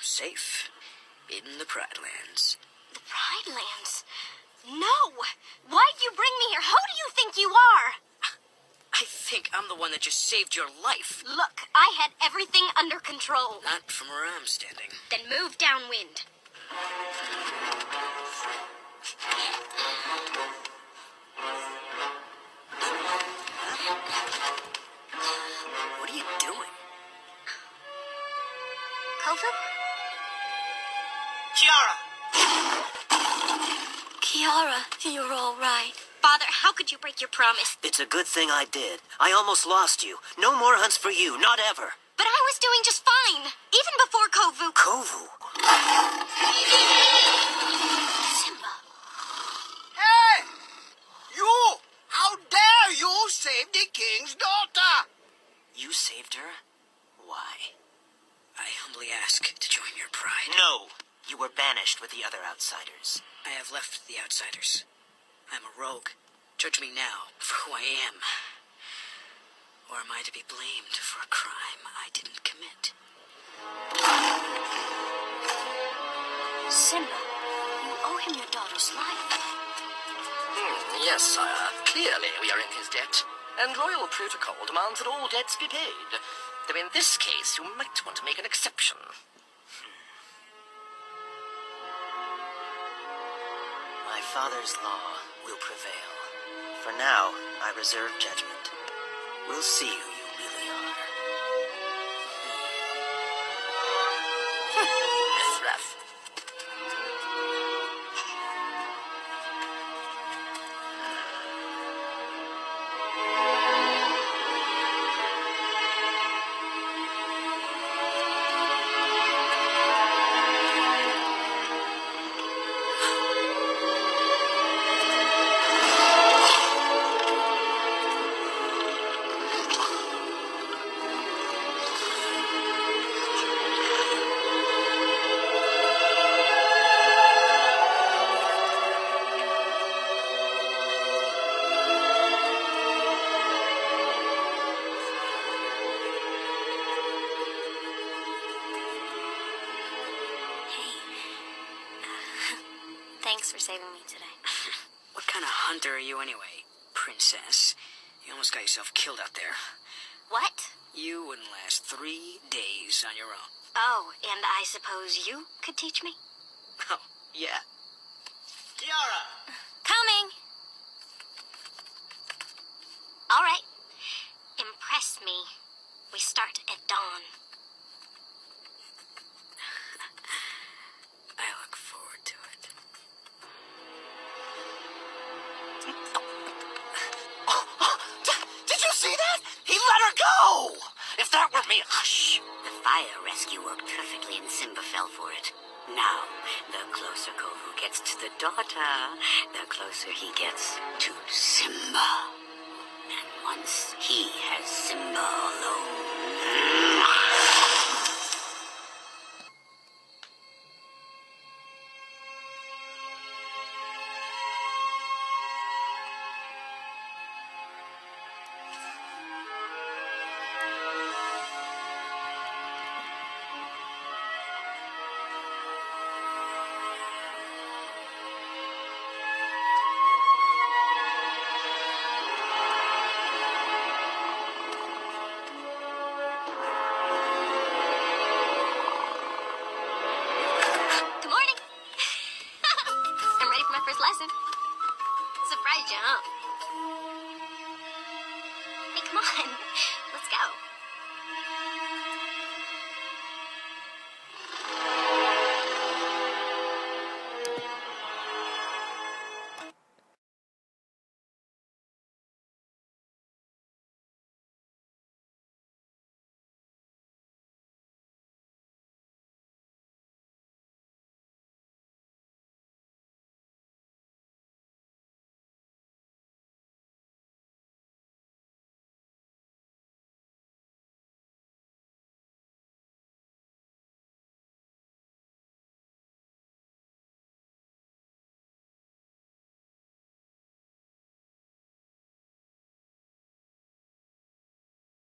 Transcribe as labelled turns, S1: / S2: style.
S1: Safe in the Pride Lands. The Pride Lands? No! Why'd you bring me here? Who do you think you are?
S2: I think I'm the one that just saved your life.
S1: Look, I had everything under control.
S2: Not from where I'm standing.
S1: Then move downwind.
S2: What are you doing?
S1: Kovu?
S2: Kiara!
S1: Kiara, you're all right. Father, how could you break your promise?
S3: It's a good thing I did. I almost lost you. No more hunts for you, not ever.
S1: But I was doing just fine, even before Kovu.
S3: Kovu.
S1: Simba.
S4: Hey! You! How dare you save the king's daughter?
S3: You saved her? Why?
S2: I humbly ask to join your pride.
S3: No. You were banished with the other outsiders.
S2: I have left the outsiders. I'm a rogue. Judge me now for who I am. Or am I to be blamed for a crime I didn't commit?
S1: Simba, you owe him your daughter's life.
S5: Hmm, yes, sire. Clearly we are in his debt. And royal protocol demands that all debts be paid. Though in this case, you might want to make an exception.
S3: My father's law will prevail. For now, I reserve judgment. We'll see who you really are.
S1: Thanks for saving me today.
S2: What kind of hunter are you anyway, princess? You almost got yourself killed out there.
S1: What?
S2: You wouldn't last three days on your own.
S1: Oh, and I suppose you could teach me?
S2: Oh, yeah.
S4: Kiara!
S1: Coming! All right. Impress me. We start at dawn.
S5: Let her go! If that were me, hush!
S6: The fire rescue worked perfectly and Simba fell for it. Now, the closer Kovu gets to the daughter, the closer he gets to Simba. And once he has Simba alone.
S1: Come on.